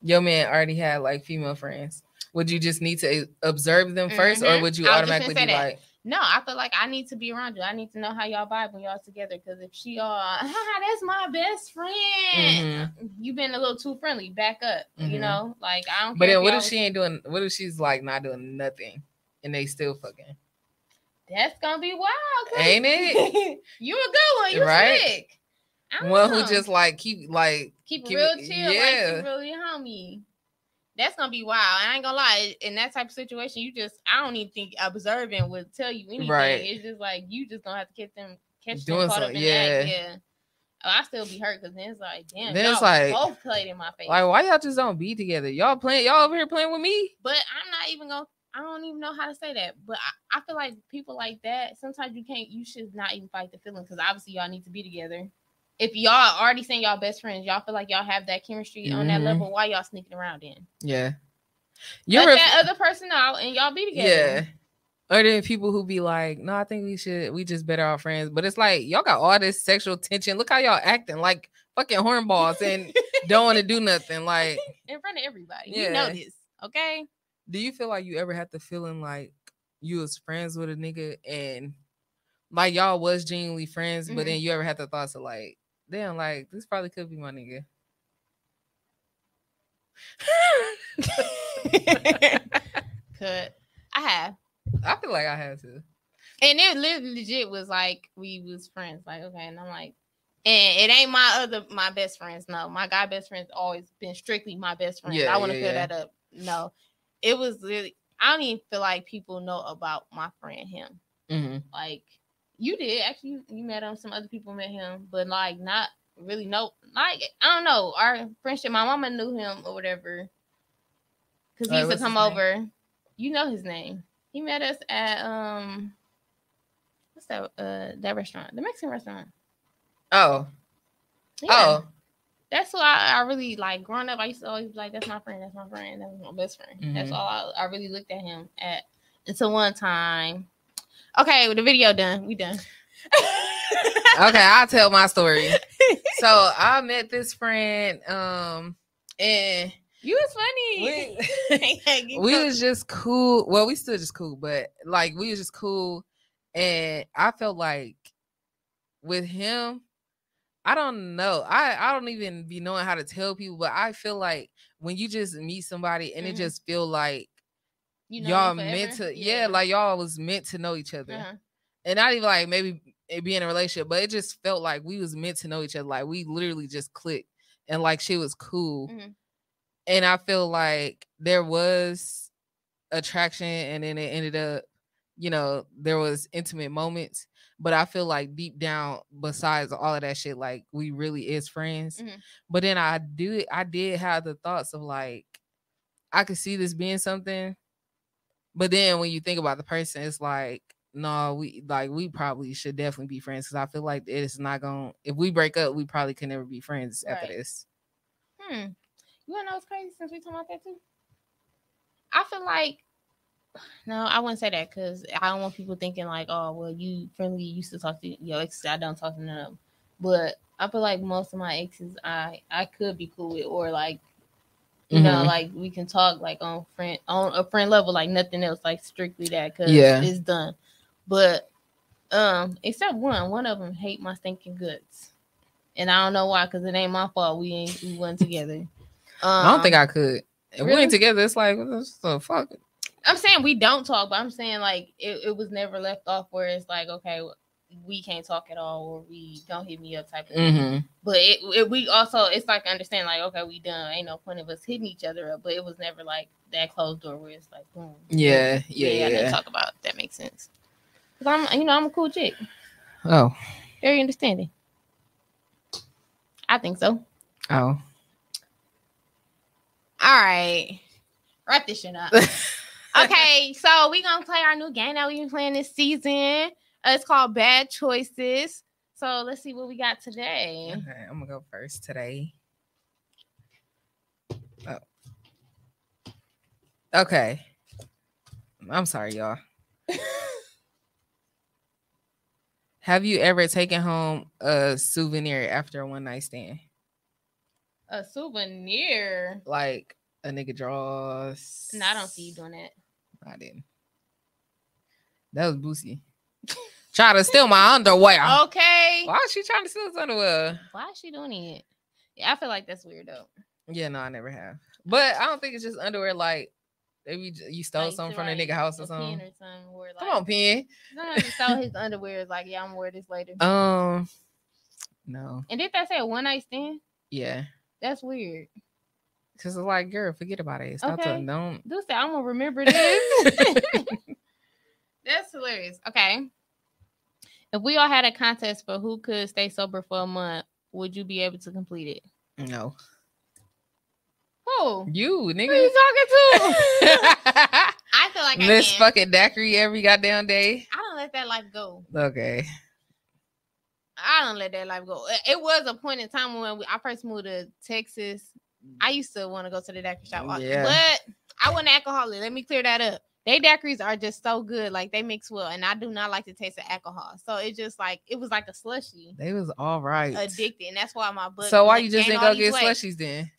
your man already had like female friends? Would you just need to observe them 1st or Mhm. would you I was just gonna automatically be that. like, no, I feel like I need to be around you. I need to know how y'all vibe when y'all together. Because if she all, that's my best friend, Mhm. you been a little too friendly. Back up, you Mhm. know. Like I don't. but then what if she ain't doing? What if she's like not doing nothing and they still fucking? That's gonna be wild, Ain't it? you a good one. You Right? don't One who just like keep like keep keep real chill, yeah. like you really homie. That's gonna be wild. I ain't gonna lie. In that type of situation, you just I don't even think observing would tell you anything. Right. It's just like you just gonna have to catch them catch Doing them caught up in the act. yeah. Yeah. Oh, I still be hurt because then it's like, damn, Then it's like- both played in my face. like why y'all just don't be together? Y'all playing y'all over here playing with me? but I'm not even gonna. I don't even know how to say that. But I, I feel like people like that. Sometimes you can't. You should not even fight the feeling because obviously y'all need to be together. If y'all already saying y'all best friends, y'all feel like y'all have that chemistry on that Mhm. level. Why y'all sneaking around then? Yeah. You're Let a- that other person out and y'all be together. Yeah. Or then people who be like, no, I think we should, we just better our friends. But it's like, y'all got all this sexual tension. Look how y'all acting like fucking hornballs and don't want to do nothing. Like, in front of everybody. You know Yeah. this, okay? do you feel like you ever had the feeling like you was friends with a nigga and like y'all was genuinely friends, but Mhm. then you ever had the thoughts of like, damn, like this probably could be my nigga. Cut. I have. I feel like I had to. And it lit- legit was like we was friends. Like, okay, and I'm like, and it ain't my other my best friends. No, my guy best friends always been strictly my best friends. Yeah, I want to yeah, yeah. that up. No, it was really. I don't even feel like people know about my friend him. Mhm. Like you did actually. You, you met him. Some other people met him, but like not really No, Like I don't know our friendship. My mama knew him or whatever. Cause he Alright, used to come his name? over. You know his name. He met us at um, what's that? Uh, that restaurant, the Mexican restaurant. Oh, Yeah. oh, that's what I, I really like. Growing up, I used to always be like, "That's my friend. That's my friend. That's my best friend." That's Mhm. all I, I really looked at him at. Until one time, okay, with the video done, we done. okay, I'll tell my story. So I met this friend, um, and You was funny. we, we was just cool. Well, we still just cool, but like we was just cool. And I felt like with him, I don't know. I I don't even be knowing how to tell people, but I feel like when you just meet somebody and it Mhm. just feel like you know y'all meant to, yeah. like y'all was meant to know each other Uh-huh. and not even like maybe it be in a relationship, but it just felt like we was meant to know each other. Like we literally just clicked and like she was cool. Mhm. And I feel like there was attraction and then it ended up, you know, there was intimate moments. But I feel like deep down, besides all of that shit, like we really is friends. Mhm. But then I do I did have the thoughts of like, I could see this being something. But then when you think about the person, it's like, no, we like we probably should definitely be friends because I feel like it's not gonna. If we break up, we probably can never be friends after this. Hmm. You wanna know what's crazy since we talking about that too? I feel like no, I wouldn't say that because I don't want people thinking like, oh, well, you friendly you used to talk to your exes. I don't talk to them. But I feel like most of my exes I I could be cool with or like you know, Mhm. like we can talk like on friend on a friend level, like nothing else, like strictly that because Yeah. it's done. But um, except one, one of them hate my stinking guts, and I don't know why, because it ain't my fault. We ain't we wasn't together. Um, I don't think I could. If we ain't together, it's like what the fuck. I'm saying we don't talk, but I'm saying like it, it was never left off where it's like okay, we can't talk at all, or we don't hit me up type of. Mm-hmm. But it, it we also it's like understand like okay, we done. Ain't no point of us hitting each other up, but it was never like that closed door where it's like boom. Yeah, yeah, yeah, yeah. talk about. That makes sense. Cause I'm, you know, I'm a cool chick, Oh, very understanding. I think so. oh. All right, wrap this shit up. okay, so we gonna play our new game that we've been playing this season. Uh, it's called Bad Choices. So let's see what we got today. Okay, I'm gonna go first today. Oh. Okay. I'm sorry, y'all. Have you ever taken home a souvenir after a one night stand? A souvenir. Like a nigga draws. No, I don't see you doing that. I didn't. That was Boosie. Try to steal my underwear. Okay. Why is she trying to steal his underwear? Why is she doing it? Yeah, I feel like that's weird though. Yeah, no, I never have. But I don't think it's just underwear. Like maybe you stole Like, something from like, the nigga house or something. Or something where, like, Come on, pen. Sometimes he stole his underwear. It's like, yeah, I'm gonna wear this later. Um, no, and did that say a one night stand? yeah, That's weird. because it's like, girl, forget about it. Stop Okay. talking. Don't. Dude said, I'm gonna remember this. That's hilarious. Okay. If we all had a contest for who could stay sober for a month, would you be able to complete it? No, Who? you Who nigga. you talking to? I feel like I Miss can. fucking daiquiri every goddamn day. I don't let that life go. Okay. I don't let that life go. It- It was a point in time when we, I first moved to Texas. I used to want to go to the daiquiri shop, often, Yeah. but I wasn't alcoholic. Let me clear that up. They daiquiris are just so good, like they mix well, and I do not like the taste of alcohol. So it just like it was like a slushy, They was all right. addicted, and that's why my butt. So why you just didn't go get slushy? slushies then?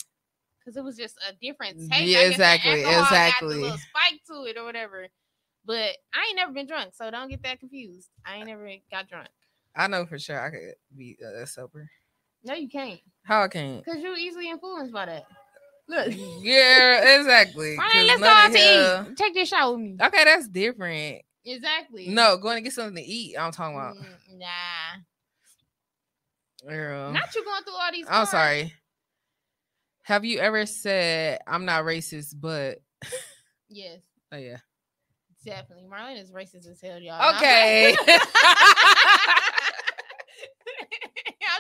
Because it was just a different taste. Yeah, I guess the exactly, alcohol got the exactly. little spike to it or whatever. But I ain't never been drunk, so don't get that confused. I ain't never got drunk. I know for sure I could be uh, sober. No, you can't, How I can't? because you're easily influenced by that. Look. Yeah, exactly. Right, let's go out to hell- eat. Take this shot with me. Okay, that's different. Exactly. No, going to get something to eat. I'm talking about. Mm, nah. Girl. Not you going through all these. I'm sorry. Have you ever said I'm not racist, but Yes, oh yeah. definitely. Marlene is racist as hell, y'all. Okay. I'm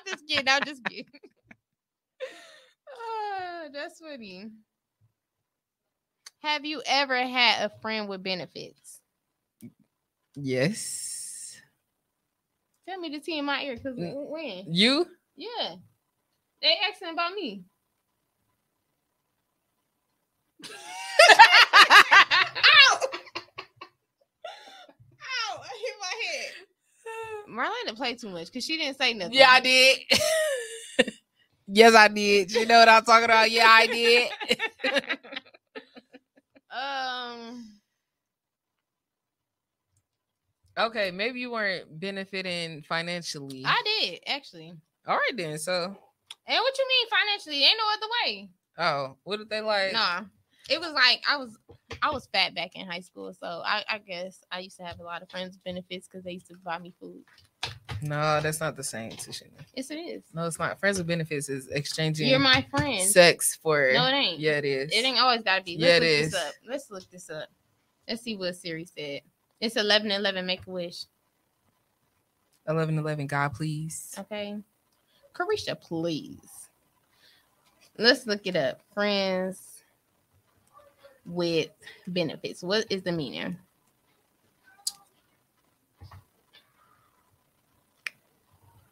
just kidding. I'm just kidding. Ah, that's funny. Have you ever had a friend with benefits? yes. Tell me the tea in my ear, cause Mm. when? You? Yeah, they asking about me. Ow! Ow! I hit my head. Marlena played too much because she didn't say nothing. Yeah, I did. yes, I did. You know what I'm talking about? Yeah, I did. um. okay, maybe you weren't benefiting financially. I did actually. All right then. So, And what you mean financially? Ain't no other way. oh, what did they like? Nah. It was like I was I was fat back in high school, so I, I guess I used to have a lot of friends benefits because they used to buy me food. No, that's not the same, Tishina. Yes, it is. No, it's not. Friends with benefits is exchanging You're my friend. sex for. No, it ain't. Yeah, it is. It ain't always gotta be. Let's Yeah, it look is. This up. Let's look this up. Let's see what Siri said. It's eleven eleven. Make a wish. 11 11, God, please. Okay. Carisha, please. Let's look it up. Friends with benefits. What is the meaning?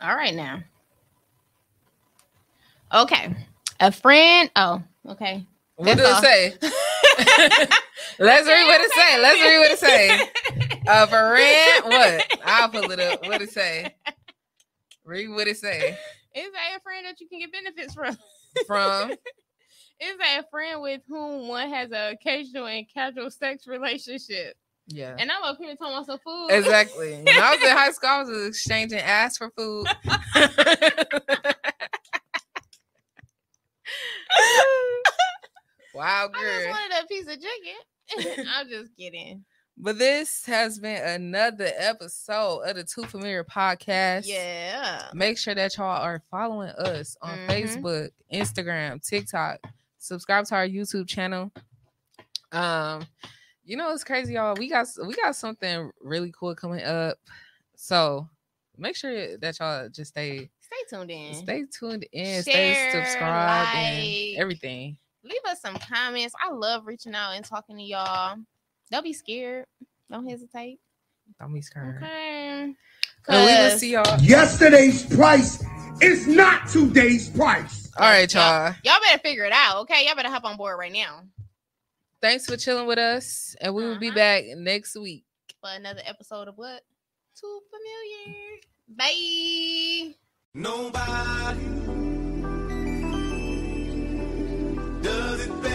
All right now. Okay. A friend. Oh, okay. What does it say? Let's read what it say. Let's read what it say. A friend. what? I'll pull it up. What it say? Read what it say. Is that a friend that you can get benefits from? From Is that a friend with whom one has an occasional and casual sex relationship? Yeah, And I'm up here talking about some food. exactly. When I was in high school, I was exchanging ass for food. wow, girl. I just wanted a piece of chicken. I'm just kidding. But this has been another episode of the Too Familiar podcast. Yeah. Make sure that y'all are following us on Mhm. Facebook, Instagram, TikTok. Subscribe to our YouTube channel. Um, you know it's crazy, y'all. We got we got something really cool coming up. So make sure that y'all just stay Stay tuned in. stay tuned in, stay Share, subscribed like. and everything. Leave us some comments. I love reaching out and talking to y'all. Don't be scared. Don't hesitate. Don't be scared. Okay. And we will Cause- see y'all. Yesterday's price is not today's price. All right, Y'all- y'all. Y'all better figure it out, okay? Y'all better hop on board right now thanks for chilling with us, and we will uh-huh. be back next week for another episode of what? Too familiar. Bye. Nobody does it better.